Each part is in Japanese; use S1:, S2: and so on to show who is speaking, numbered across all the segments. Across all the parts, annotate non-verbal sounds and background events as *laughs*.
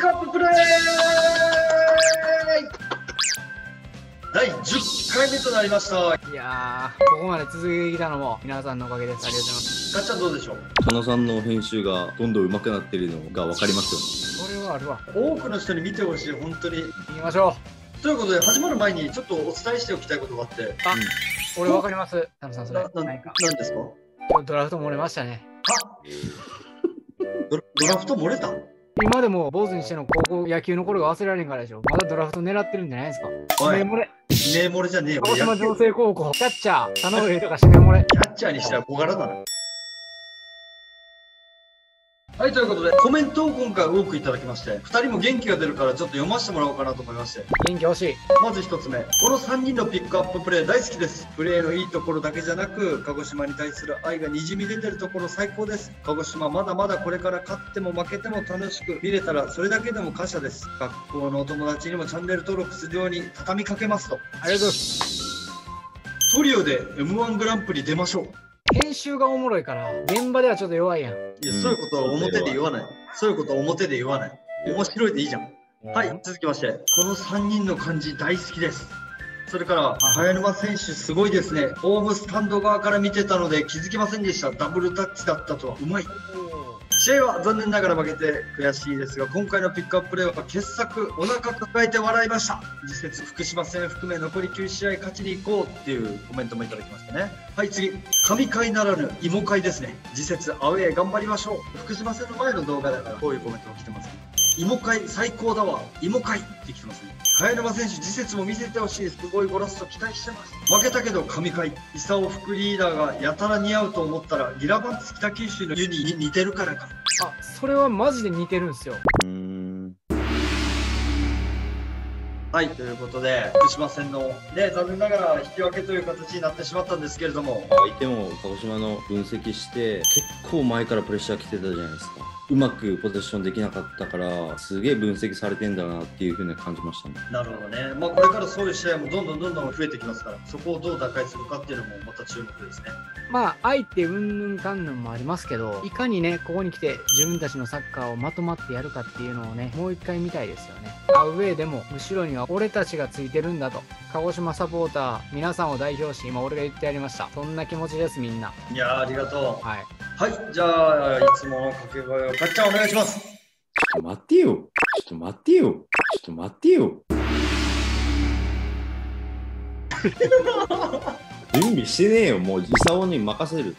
S1: ックアッププレイ第10回目となりました
S2: いやー、ここまで続けてきたのも皆さんのおかげです。ありがとうございます。
S1: かっちゃんどうでしょう？
S3: かなさんの編集がどんどん上手くなってるのが分かりますよね。
S2: これはあるわ。
S1: 多くの人に見てほしい本当に
S2: 行きましょ
S1: ということで始まる前にちょっとお伝えしておきたいことがあって
S2: う。あ、俺わかります。タムさん、それ。
S1: なな
S2: 何
S1: んですか？
S2: ドラフト漏れましたね。
S1: ドドラフト漏れた？
S2: 今でも坊主にしての高校野球の頃が忘れられんからでしょ。まだドラフト狙ってるんじゃないですか。
S1: おい
S2: 漏れ。
S1: 指名漏れじゃねえよ
S2: 鹿児島
S1: 野球
S2: 城西高校、キャッチャー、田上とか指名漏れ。
S1: キャッチャーにしては小柄だな。はい、ということで、コメントを今回多くいただきまして、2人も元気が出るからちょっと読ませてもらおうかなと思いまして、
S2: 元気欲しい。
S1: まず1つ目、この3人のピックアッププレー大好きです。プレーのいいところだけじゃなく、鹿児島に対する愛がにじみ出てるところ最高です。鹿児島まだまだこれから勝っても負けても楽しく見れたらそれだけでも感謝です。学校のお友達にもチャンネル登録するように畳みかけますと。
S2: ありがとうございます。
S1: トリオで M1 グランプリ出ましょう。
S2: 編集がおもろいから、現場ではちょっと弱いやん。
S1: いや、そういうことは表で言わない。そういうことは表で言わない。面白いでいいじゃん。はい、続きまして、この3人の感じ大好きです。それから、早沼選手すごいですね。ホームスタンド側から見てたので気づきませんでした。ダブルタッチだったとは。うまい。試合は残念ながら負けて悔しいですが、今回のピックアッププレーは傑作、お腹抱えて笑いました。次節福島戦含め残り9試合勝ちに行こうっていうコメントもいただきましたね。はい、次。神会ならぬ芋会ですね。次節アウェー頑張りましょう。福島戦の前の動画だから、こういうコメントが来てます、芋会最高だわ。芋会って来てますね。茅沼選手、次節も見せてほしい。すごいゴラスト期待してます。負けたけど神回。功副リーダーがやたら似合うと思ったら、ギラバンツ北九州のユニに似てるからか。
S2: あ、それはマジで似てるんすよ。
S3: うーん。
S1: はい、ということで、福島戦の、ね、残念ながら引き分けという形になってしまったんですけれども、
S3: 相手も鹿児島の分析して、結構前からプレッシャー来てたじゃないですか。うまくポゼッションできなかったから、すげえ分析されてんだなっていうふうに感じましたね。
S1: なるほどね、まあ、これからそういう試合もどんどんどんどん増えてきますから、そこをどう打開するかっていうのもまた注目ですね。
S2: まあ、相手うんぬんかんぬんもありますけど、いかにね、ここに来て自分たちのサッカーをまとまってやるかっていうのをね、もう一回見たいですよね。アウェーでも、後ろには俺たちがついてるんだと。鹿児島サポーター、皆さんを代表し、今俺が言ってやりました。そんな気持ちです、みんな。
S1: いやー、ありがとう。
S2: はい。
S1: はい、じゃあ、いつもの掛け声を、かっちゃんお願いします。
S3: ちょっと待ってよ。ちょっと待ってよ。ちょっと待ってよ。*laughs* 準備してねえよ。もう、伊沢に任せる。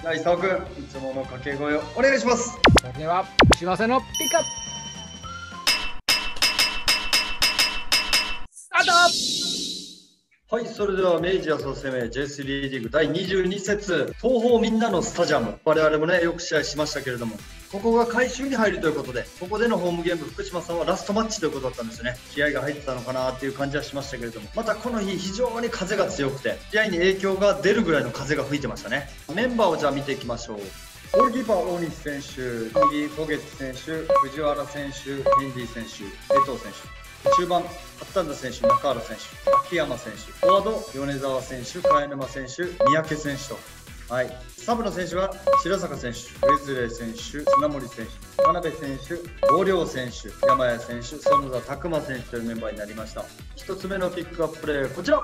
S1: じゃあ、伊沢くん、いつもの掛け声をお願いします。
S2: それでは、幸せのピックアップスタート
S1: はい、それでは明治安田生命 J3 リーグ第22節東方みんなのスタジアム。我々もねよく試合しましたけれどもここが回収に入るということでここでのホームゲーム福島さんはラストマッチということだったんですね。気合が入ってたのかなっていう感じはしましたけれどもまたこの日非常に風が強くて試合に影響が出るぐらいの風が吹いてましたね。メンバーをじゃあ見ていきましょう。ゴールキーパー大西選手右ポゲッツ選手藤原選手ヘンディ選手江藤選手。中盤、八田選手、中原選手、秋山選手、フォワード、米沢選手、茅沼選手、三宅選手と、はい、サブの選手は白坂選手、ウェズレー選手、砂森選手、田辺選手、大良選手、山谷選手、園田拓磨選手というメンバーになりました。1つ目のピックアッププレー、こちら。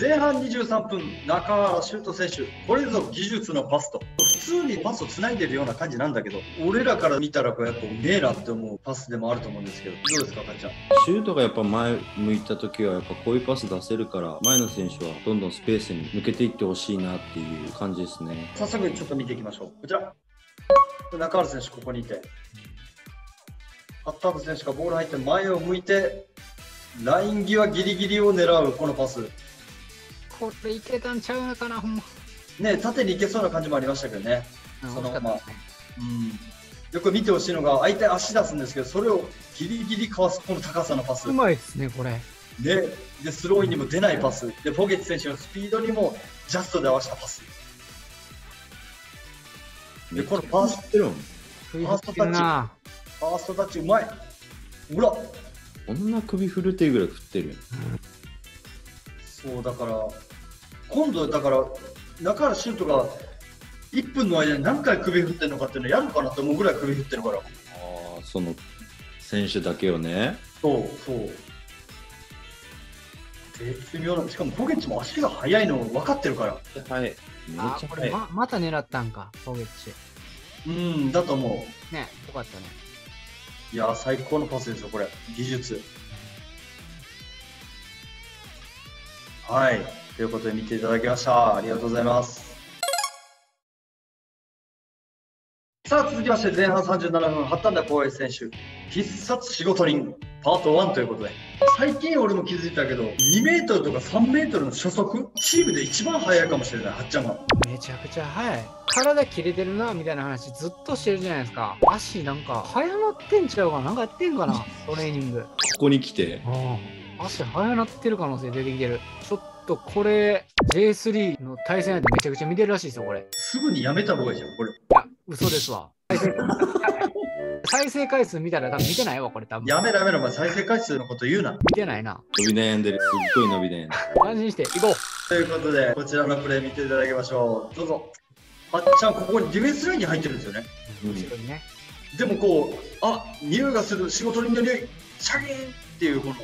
S1: 前半23分、中原修斗選手、これぞ技術のパスと、普通にパスをつないでるような感じなんだけど、俺らから見たらこうやっぱうめえなって思うパスでもあると思うんですけど、どうですか、かっちゃん？
S3: シュートがやっぱ前向いた時はやっぱこういうパス出せるから前の選手はどんどんスペースに抜けていってほしいなっていう感じですね。
S1: 早速ちょっと見ていきましょう。こちら。中原選手、ここにいて。ハッタード選手がボール入って前を向いて、ライン際ギリギリを狙うこのパス。
S2: これいけたんちゃうのかな、ほんま。
S1: ね、縦に行けそうな感じもありましたけどね。そのまま。うん。よく見てほしいのが、相手足出すんですけど、それをギリギリかわすこの高さのパス。
S2: うまいですね、これ。
S1: で、でスローインにも出ないパス。で、ポゲッツ選手のスピードにもジャストで合わせたパス。で、このファースト
S3: ってるもん
S2: 食いつってるな。
S1: ファーストタッチうまい。ほら、
S3: こんな首振るっていうぐらい振ってるよ。
S1: そうだから、今度だから、中原シュートが1分の間に何回首振ってるのかっていうのやるかなと思うぐらい首振ってるから。
S3: ああ、その選手だけをね。
S1: そうそう。絶妙な、しかもポゲッチも足が速いの分かってるから。
S3: はい。めっ
S2: あーこれ
S3: ちゃ速い。
S2: ままた狙ったんか、ポゲッチ。
S1: うん、だと思う。
S2: ね、よかったね。
S1: いやー、最高のパスですよ、これ。技術。はい。ということで見ていただきました。ありがとうございます。さあ、続きまして、前半37分、八田田光栄選手、必殺仕事人、パート1ということで、最近俺も気づいたけど、2メートルとか3メートルの初速、チームで一番速いかもしれない、はっちゃんが。
S2: めちゃくちゃ速い。体切れてるな、みたいな話ずっとしてるじゃないですか。足なんか、速なってんちゃうかななんかやってんかなトレーニング。
S3: ここに来て。
S2: 足速なってる可能性出てきてる。ちょっとこれ、J3 の対戦相手めちゃくちゃ見てるらしいですよ、これ。い
S1: すぐにやめた方がいいじゃん、これ。
S2: や、嘘ですわ。再生再生回数見たら多分見てないわ、これ多分。
S1: やめろやめろ、お前再生回数のこと言うな。
S2: 見てないな。
S3: 伸び悩んでる。すっごい伸び悩んでる。
S2: 安心して、行こ
S1: ということで、こちらのプレー見ていただきましょう。どうぞ。はっちゃん、ここにディフェンスラインに入ってるんですよね。
S2: う。後ろにね。
S1: でもこう、あ匂いがする、仕事人の匂い、シャキーンっていう、この、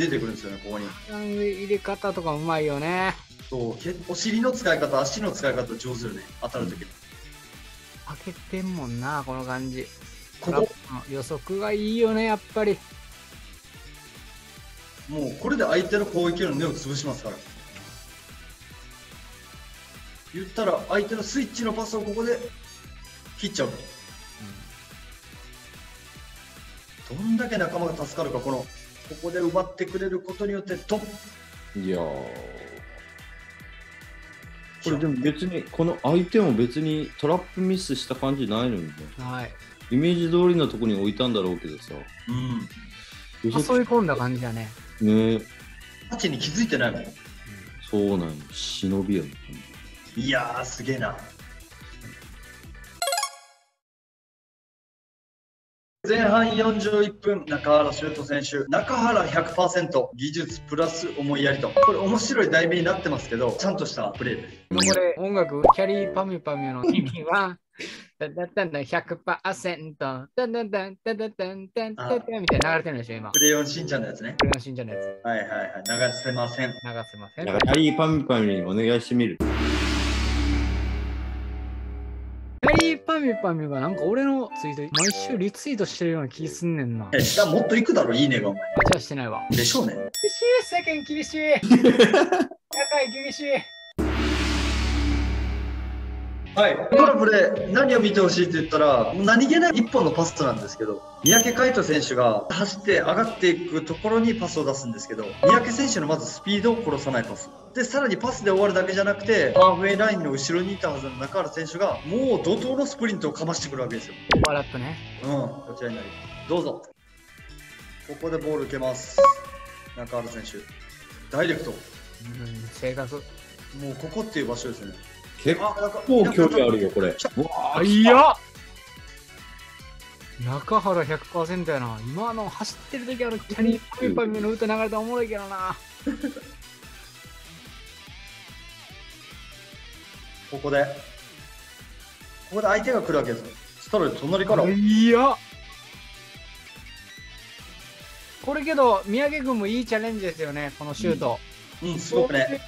S1: 出てくるんですよね、ここに。
S2: 入れ方とかうまいよね。
S1: そうけお尻の使い方、足の使い方上手よね、当たるときに。
S2: 開けてんもんな、この感じ。
S1: ここ、
S2: 予測がいいよね、やっぱり。
S1: もうこれで相手の攻撃の根を潰しますから。言ったら、相手のスイッチのパスをここで切っちゃうと。どんだけ仲間が助かるか、この、ここで奪ってくれることによって、トップ。
S3: いやー。これでも別に、この相手も別にトラップミスした感じないのにね。
S2: はい。
S3: イメージ通りのとこに置いたんだろうけどさ。
S1: うん。
S2: 誘い込んだ感じだね。
S3: ね
S1: タッチに気づいてないもん。
S3: そうなんよ。忍びよね。
S1: いやー、すげえな。前半41分、中原修斗選手、中原100%、技術プラス思いやりと、これ面白い題名になってますけど、ちゃんとしたプレーで。
S2: 今これ音楽、キャリーパミュパミュの意味は、だだだんだん100%、だんだんだんだんだんだんだんだんだんみたいな流れてるんでしょ、今。
S1: クレヨンしんちゃんのやつね。
S2: これが信者のやつ。
S1: はいはいはい、流せません。
S2: 流せません。
S3: キャリーパンパンにお願いしてみる。
S2: リーパミュパミュがなんか俺のツイート、毎週リツイートしてるような気すんねんな。
S1: え、下もっといくだろ、いいねがお前。
S2: じゃあしてないわ。
S1: でしょうね。
S2: 厳しい、世間厳しい。*laughs* 社会厳しい。
S1: はい、このプレー、何を見てほしいって言ったら、何気ない一本のパスなんですけど、三宅海斗選手が走って上がっていくところにパスを出すんですけど、三宅選手のまずスピードを殺さないパス。で、さらにパスで終わるだけじゃなくて、ハーフウェイラインの後ろにいたはずの中原選手が、もう怒涛のスプリントをかましてくるわけですよ。
S2: オーバーラップね。
S1: うん、こちらになります。どうぞ。ここでボール受けます。中原選手。ダイレクト。
S2: うん、正確。
S1: もうここっていう場所ですよね。
S3: 結構距離あるよ、これ。
S2: あ、いや中原100%やな。今の走ってる時あのキャリーパミュパミュの歌流れたらおもろいけどな。*laughs*
S1: ここで、ここで相手が来るわけですよ。そしたら隣から、
S2: いやこれけど、宮城君もいいチャレンジですよね、このシュート。
S1: うん、すごくね。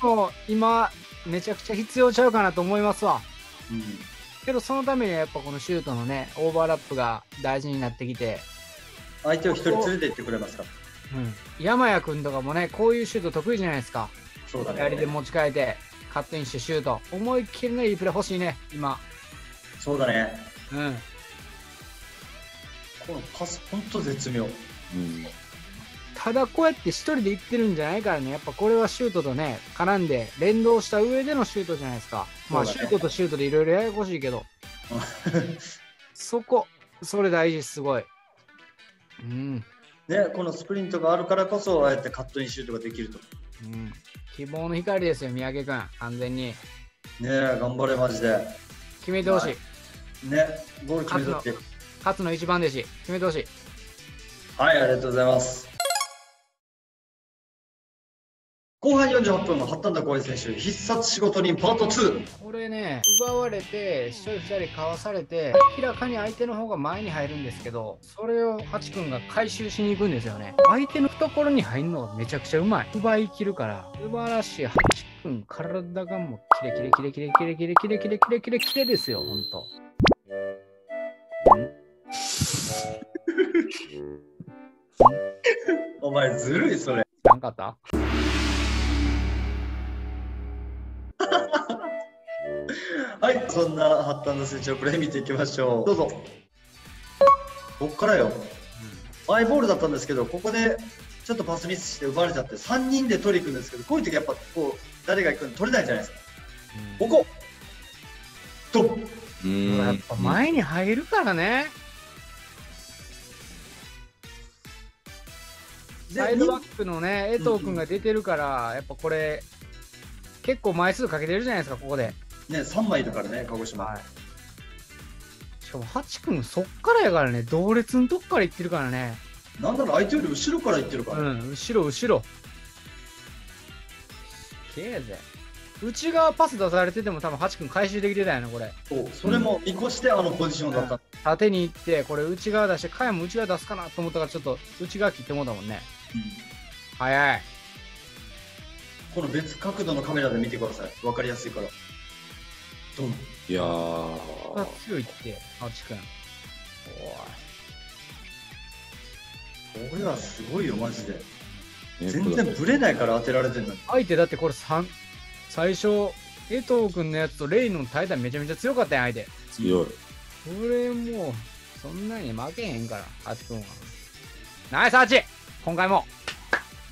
S2: 今、めちゃくちゃ必要ちゃうかなと思いますわ。
S1: うん、
S2: けど、そのためにはやっぱこのシュートのね、オーバーラップが大事になってきて、
S1: 相手を一人連れて行ってくれますか？
S2: うん、山谷君とかもね、こういうシュート得意じゃないですか。
S1: そうだね。
S2: 左で持ち替えて、カットインしてシュート。思いっきりのいいプレー欲しいね、今。
S1: そうだね。
S2: うん。
S1: このパス、ほんと絶妙。
S3: うん。
S2: ただこうやって一人で行ってるんじゃないからね、やっぱこれはシュートとね、絡んで連動した上でのシュートじゃないですか。まあ、シュートとシュートでいろいろややこしいけど、*laughs* そこ、それ大事、すごい。うん。
S1: ね、このスプリントがあるからこそ、ああやってカットインシュートができると。
S2: うん、希望の光ですよ、三宅君、完全に。
S1: ね頑張れ、マジで。
S2: 決めてほしい。
S1: はいね、ゴール決めたって。
S2: 勝の一番弟子、決めてほしい。
S1: はい、ありがとうございます。後半48分の八田光平選手、必殺仕事人パート2。
S2: これね、奪われて、一人二人かわされて、明らかに相手の方が前に入るんですけど、それをハチ君が回収しに行くんですよね。相手の懐に入るのがめちゃくちゃうまい。奪い切るから、素晴らしい。ハチ君、体がもうキレキレキレキレキレキレキレキレキレキレキレですよ、ほんと。
S1: お前ずるいそれ。
S2: なんかった *laughs*
S1: はい、そんな八田の選手のプレー見ていきましょう。どうぞ。こっからよ。マイボールだったんですけど、ここでちょっとパスミスして奪われちゃって、3人で取りに行くんですけど、こういう時やっぱこう誰が行くの取れないじゃないですか。ここドン
S3: う
S2: うんやっぱ前に入るからね。サイドバックのね、江藤君が出てるから、やっぱこれ、結構枚数かけてるじゃないですか、ここで。
S1: ね、3枚いるからね、鹿児島。
S2: はい。しかも、ハチ君、そっからやからね、同列のとこから行ってるからね。
S1: なんなら相手より後ろから行ってるから。
S2: うん、後ろ、後ろ。すげえぜ。内側パス出されてても多分ハチ君回収できてたよね、これ。
S1: そうそれも見越してあのポジションだった。
S2: 縦に行って、これ内側出して、カヤも内側出すかなと思ったから、ちょっと内側切ってもうたもんね。早い。
S1: この別角度のカメラで見てください。わかりやすいから。ドン。
S3: いやー
S2: 強いって、ハチ君。
S1: これはすごいよ、マジで。
S3: ね
S1: 全然ブレないから当てられてるのに。
S2: 相手だってこれ3、最初、江藤君のやつとレイノの対談めちゃめちゃ強かったやん、相手。
S3: 強い。
S2: これもう、そんなに負けへんから、ハチ君は。ナイスハチ今回も。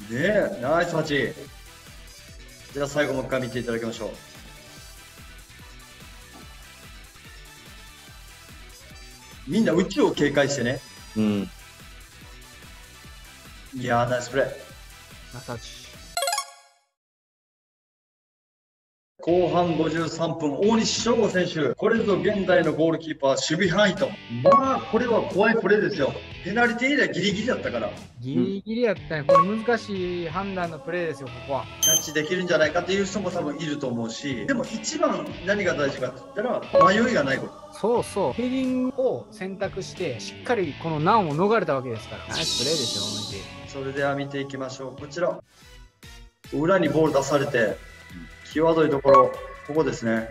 S1: ねえ、ナイス8。じゃあ最後もう一回見ていただきましょう。みんな宇宙を警戒してね。
S3: うん。
S1: いやー、ナイスプレー。
S2: ナイスハチ。
S1: 後半53分、大西翔吾選手、これぞ現代のゴールキーパー、守備範囲と。まあ、これは怖いプレーですよ。ペナルティーエリアギリギリだったから、
S2: ギリギリやったね。これ難しい判断のプレーですよ、ここは。
S1: キャッチできるんじゃないかっていう人も多分いると思うし、でも一番何が大事かって言ったら、迷いがないこと。
S2: そうそう。ヘディングを選択して、しっかりこの難を逃れたわけですから。ナイスプレーですよ。
S1: それでは見ていきましょう。こちら。裏にボール出されて、際どいところ、ここですね。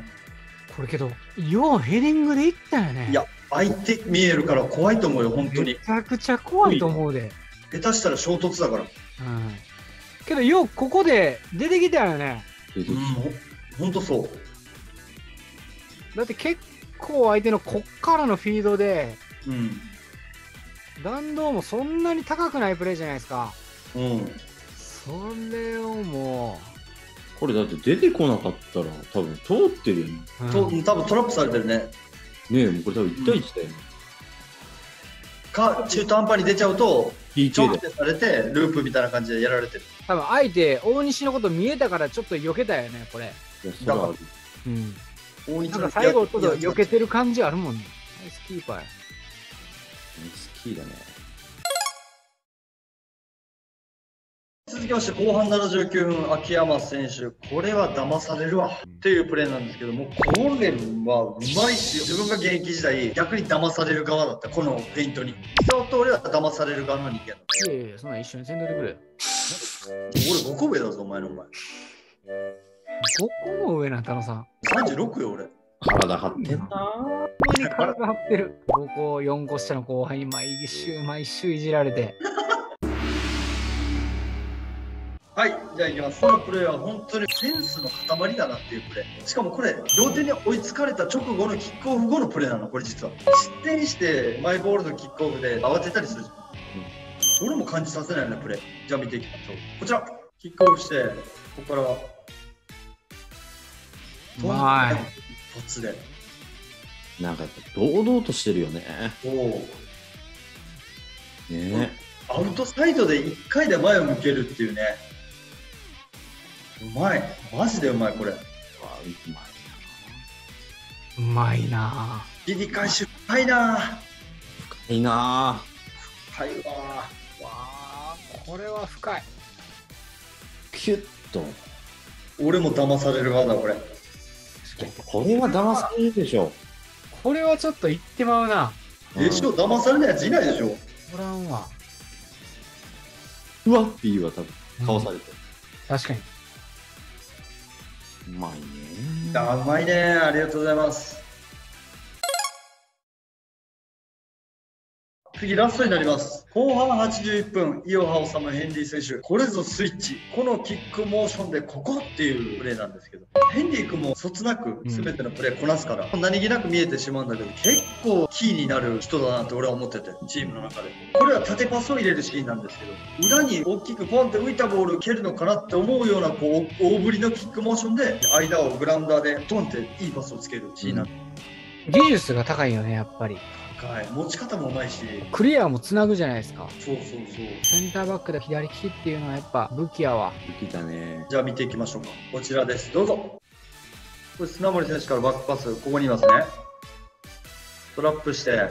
S2: これけど、ようヘディングでいったよね。
S1: いや、相手見えるから怖いと思うよ、本当
S2: め
S1: に。
S2: ちゃくちゃ怖いと思うで。
S1: 下手したら衝突だから。
S2: うん。けど、ようここで出てきたよね。
S1: うん、本当そう。
S2: だって結構相手のこっからのフィードで、
S1: うん。
S2: 弾道もそんなに高くないプレーじゃないですか。
S1: うん。
S2: それをも
S3: これだって出てこなかったら多分通ってるよね。
S2: う、
S1: と
S2: うん
S1: 多分トラップされてるね。
S3: ねえ、もうこれ多分1対1だよね。
S1: か、中途半端に出ちゃうと、ちょ
S3: PK で。
S1: んってされて、ループみたいな感じでやられてる。
S2: 多分相手、大西のこと見えたからちょっと避けたよね、これ。
S3: いや、それはある。
S2: うん。
S1: 大西
S2: なんか最後ちょっと避けてる感じあるもんね。ナイスキーパー
S3: イスキーだね。
S1: きまして、後半79分、秋山選手、これは騙されるわっていうプレーなんですけども、これはうまいっすよ。自分が現役時代、逆に騙される側だった、このフェイントに。相当俺は騙される側の人間だ。
S2: いやいや、そんなん一緒にせんといてくれよ。
S1: 俺5個上だぞ、お前のお前。
S2: 5個も上なん、田野さん。
S1: 36よ、俺。
S3: 体張ってんな。
S2: ほんまに体張ってる。5個、4個下の後輩に毎週、毎週いじられて。
S1: はい、じゃあいきます。このプレーは本当にセンスの塊だなっていうプレー。しかもこれ、同点に追いつかれた直後のキックオフ後のプレーなの、これ実は。失点してマイボールのキックオフで慌てたりするじゃん。それも感じさせないようなプレー。じゃあ見ていきましょう。こちら、キックオフして、ここから、
S2: うまい。
S1: 突で。
S3: なんかやっぱ堂々としてるよね。
S1: おお。
S3: ね
S1: アウトサイドで1回で前を向けるっていうね。うまい。マジでうまい、これ。
S3: あうま
S2: うまいな
S1: 切り返し深いな
S3: い。いいな
S1: 深いわ
S2: ぁ。わあ、これは深い。
S3: ぁ。キュッと。
S1: 俺も騙される側だ、これ。
S3: これは騙されるでしょ。
S2: これはちょっと言ってまうな。
S1: でしょ、騙されないやついないでしょ？
S2: おらんわ。
S3: うわっていうわ、多分。顔されて。
S2: 確かに。
S3: うまいね。
S1: あうまいね。ありがとうございます。次、ラストになります。後半81分、イオハオサム・ヘンリー選手。これぞスイッチ。このキックモーションでここっていうプレーなんですけど、ヘンリー君もそつなく全てのプレーこなすから、何気なく見えてしまうんだけど、結構キーになる人だなって俺は思ってて、チームの中で。これは縦パスを入れるシーンなんですけど、裏に大きくポンって浮いたボールを蹴るのかなって思うような、こう、大振りのキックモーションで、間をグラウンダーでトンっていいパスをつけるシーンなんで
S2: 技術が高いよね、やっぱり。
S1: 高い。持ち方もうまいし、
S2: クリアもつなぐじゃないですか。
S1: そうそうそう。
S2: センターバックで左利きっていうのはやっぱ武器やわ。
S3: 武器だね。
S1: じゃあ見ていきましょうか。こちらです。どうぞ。これ砂森選手からバックパス、ここにいますね。トラップして、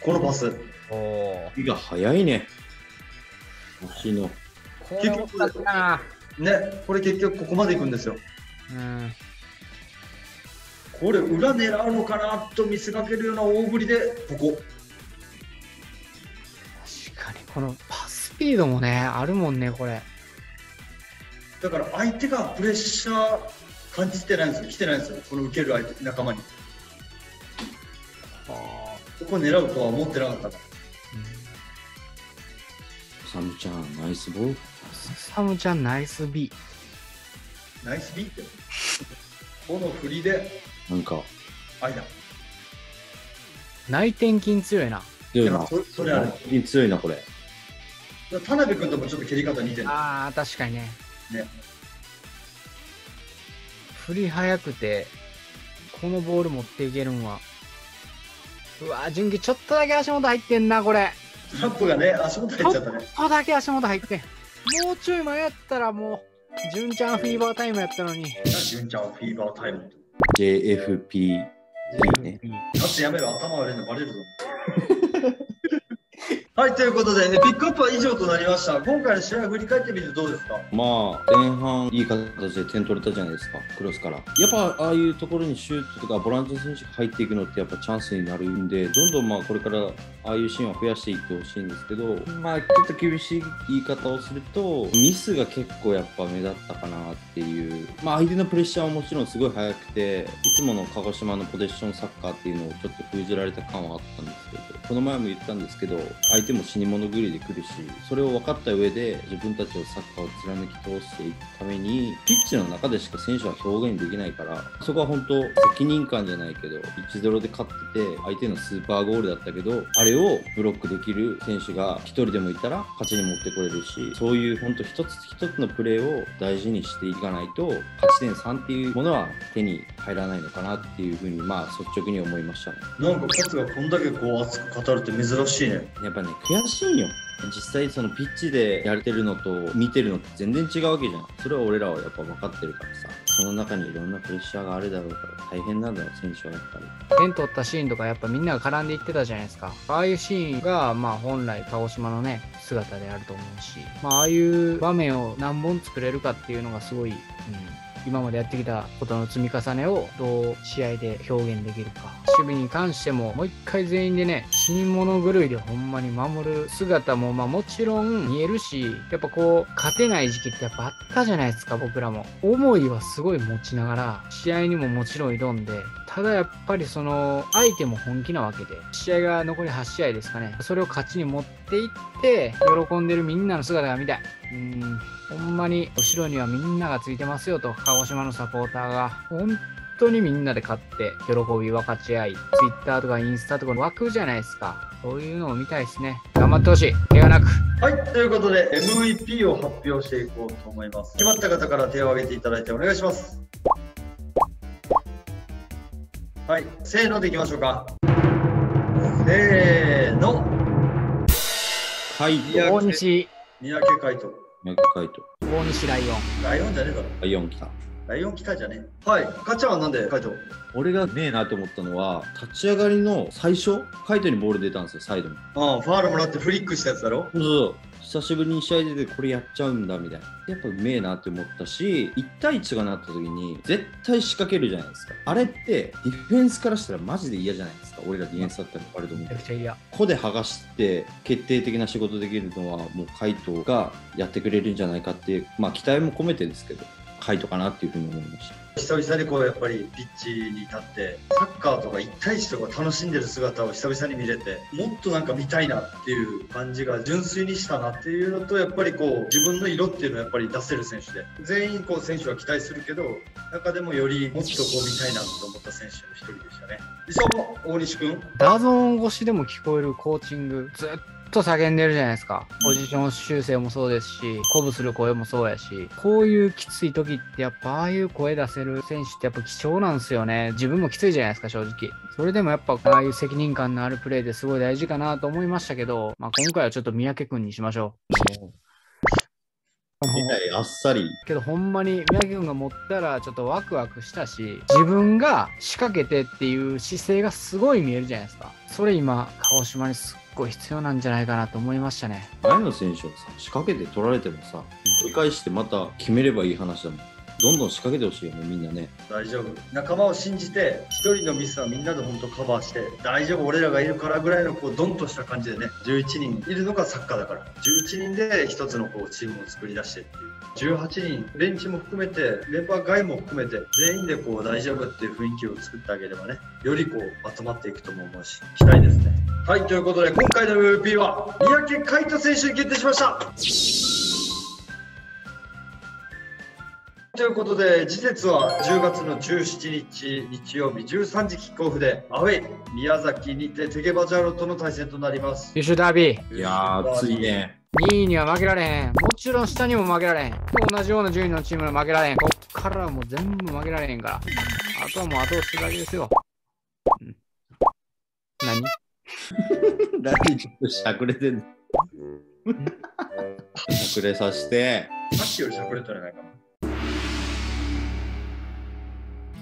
S1: このパス。
S2: おお。
S3: 手が早いね。足の。
S2: これ大きかったな。
S1: ね、これ結局ここまで行くんですよ。
S2: うん。
S1: これ裏狙うのかなと見せかけるような大振りで、ここ。
S2: 確かに、このパススピードもね、あるもんね、これ。
S1: だから相手がプレッシャー感じてないんですよ。来てないんですよ。この受ける相手、仲間に。
S2: あ
S1: ここ狙うとは思ってなかったから。
S3: サムちゃん、ナイスボール。
S2: サムちゃん、ナイス B。
S1: ナイスビーって。この振りで、
S3: なんか、
S1: 間。
S2: 内転筋強いな。
S3: 強いな。
S1: そそれある。
S3: 強いな、これ。
S1: 田辺君ともちょっと蹴り方似てる。
S2: ああ、確かにね。
S1: ね。
S2: 振り早くて、このボール持っていけるんは。うわ、純喜ちょっとだけ足元入ってんな、これ。
S1: トラップがね、足元入っちゃったね。
S2: ちょっとだけ足元入ってん。もうちょい前やったらもう、純ちゃんフィーバータイムやったのに。
S1: 純ちゃんフィーバータイム。
S3: JFP。ね。
S1: だってやめろ、頭悪いのバレるぞ。*laughs* はい、ということで、ね、ピックアップは以上となりました。今回の試合を振り返ってみてどうですか？
S3: まあ、前半いい形で点取れたじゃないですか、クロスから。やっぱ、ああいうところにシュートとか、ボランティア選手が入っていくのって、やっぱチャンスになるんで、どんどんまあ、これから、ああいうシーンは増やしていってほしいんですけど、まあ、ちょっと厳しい言い方をすると、ミスが結構やっぱ目立ったかなっていう、まあ、相手のプレッシャーはもちろんすごい速くて、いつもの鹿児島のポゼッションサッカーっていうのをちょっと封じられた感はあったんですけど、この前も言ったんですけど、相手も死に物狂いで来るし、それを分かった上で、自分たちをサッカーを貫き通していくために、ピッチの中でしか選手は表現できないから、そこは本当、責任感じゃないけど、1-0で勝ってて、相手のスーパーゴールだったけど、あれをブロックできる選手が1人でもいたら勝ちに持ってこれるし、そういう本当一つ一つのプレーを大事にしていかないと、勝ち点3っていうものは手に入らないのかなっていうふうに、まあ率直に思いましたね。
S1: なんか勝がこんだけこう熱く語るって珍しいね。
S3: やっぱね、悔しいよ。実際そのピッチでやれてるのと見てるのって全然違うわけじゃん。それは俺らはやっぱ分かってるからさ。その中にいろんなプレッシャーがあるだろうから大変なんだよ、選手はやっぱり。
S2: 点取ったシーンとかやっぱみんなが絡んでいってたじゃないですか。ああいうシーンが、まあ本来鹿児島のね、姿であると思うし、まあああいう場面を何本作れるかっていうのがすごい、うん、今までやってきたことの積み重ねをどう試合で表現できるか。守備に関してももう一回全員でね、死に物狂いでほんまに守る姿もまあもちろん見えるし、やっぱこう勝てない時期ってやっぱあったじゃないですか、僕らも。思いはすごい持ちながら、試合にももちろん挑んで、ただやっぱりその相手も本気なわけで試合が残り8試合ですかね。それを勝ちに持っていって喜んでるみんなの姿が見たい。うんほんまに後ろにはみんながついてますよと鹿児島のサポーターが。本当にみんなで勝って喜び分かち合い。Twitter とかインスタとか湧くじゃないですか。そういうのを見たいですね。頑張ってほしい。怪我なく。
S1: はい、ということで MVP を発表していこうと思います。決まった方から手を挙げていただいてお願いします。はい、せーのでいきましょうか。せーの、
S3: カイ
S1: い
S2: 大西
S1: 三宅海斗。
S3: マイクカイト、
S2: 大西ライオン
S1: ライオンじゃねえだろ。
S3: ライオン来た。
S1: ライオン来たじゃねえ。はい、かっちゃんはなんで海斗？
S3: 俺がねえなって思ったのは、立ち上がりの最初、カイトにボール出たんですよ、サイドに。
S1: ああ、ファールもらってフリックしたやつだろ？
S3: そうそう。久しぶりに試合出てこれやっちゃうんだみたいな。やっぱうめえなって思ったし、1対1がなった時に絶対仕掛けるじゃないですか。あれってディフェンスからしたらマジで嫌じゃないですか。俺らディフェンスだったらあれと思う
S2: めちゃ。くちゃ嫌。
S3: 個で剥がして決定的な仕事できるのはもうカイトがやってくれるんじゃないかってまあ期待も込めてですけどカイトかなっていうふうに思いました。
S1: 久々にこうやっぱりピッチに立ってサッカーとか1対1とか楽しんでる姿を久々に見れてもっとなんか見たいなっていう感じが純粋にしたなっていうのとやっぱりこう自分の色っていうのをやっぱり出せる選手で全員こう選手は期待するけど中でもよりもっとこう見たいなと思った選手の一人でしたね。以上大西君？
S2: ダゾーン越しでも聞こえるコーチング、ずっと叫んでるじゃないですか。ポジション修正もそうですし、鼓舞する声もそうやし、こういうきつい時ってやっぱああいう声出せる選手ってやっぱ貴重なんですよね。自分もきついじゃないですか、正直。それでもやっぱああいう責任感のあるプレーですごい大事かなと思いましたけど、まあ今回はちょっと三宅くんにしましょう。
S3: あっさり
S2: けどほんまに宮城君が持ったらちょっとワクワクしたし自分が仕掛けてっていう姿勢がすごい見えるじゃないですかそれ今鹿児島にす構必要なんじゃないかなと思いましたね。
S3: 前の選手はさ仕掛けて取られてもさ取り返してまた決めればいい話だもん。どんどん仕掛けてほしいよねみんなね。
S1: 大丈夫。仲間を信じて1人のミスはみんなで本当カバーして大丈夫俺らがいるからぐらいのこうドンとした感じでね11人いるのがサッカーだから。11人で1つのこうチームを作り出してっていう。18人ベンチも含めてメンバー外も含めて全員でこう大丈夫っていう雰囲気を作ってあげればねよりこうまとまっていくとも思うし期待ですね。はいということで今回の MVP は三宅海人選手に決定しました。ということで、次節は10月の17日日曜日13時キックオフで、アウェイ、宮崎にてテゲバジャロとの対戦となります。
S2: 優秀ダービー。
S3: いやー熱いね。
S2: 2位には負けられへん。もちろん下にも負けられへん。同じような順位のチームに負けられへん。こっからはもう全部負けられへんから。あとはもう後押しだけですよ、うん、何？*laughs*
S3: 何ちょっとしゃくれてんの。*laughs* しゃくれさせて。
S1: さっきよりしゃくれたんじゃないかな。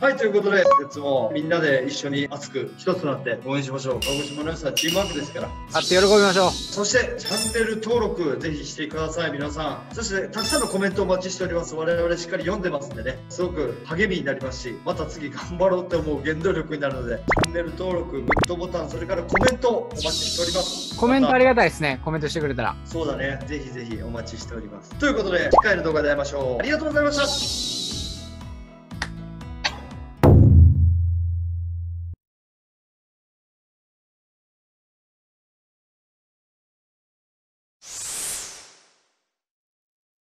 S1: はい、ということで、節もみんなで一緒に熱く一つになって応援しましょう。鹿児島の良さはチームワークですから。
S2: あって喜びましょう
S1: そして、チャンネル登録ぜひしてください、皆さん。そして、たくさんのコメントお待ちしております。我々しっかり読んでますんでね、すごく励みになりますし、また次頑張ろうって思う原動力になるので、チャンネル登録、グッドボタン、それからコメントお待ちしております。
S2: コメントあ
S1: ま
S2: りがたいですねコメントしてくれたら
S1: たそうだね、ぜひぜひお待ちしております。ということで、次回の動画で会いましょう。ありがとうございました。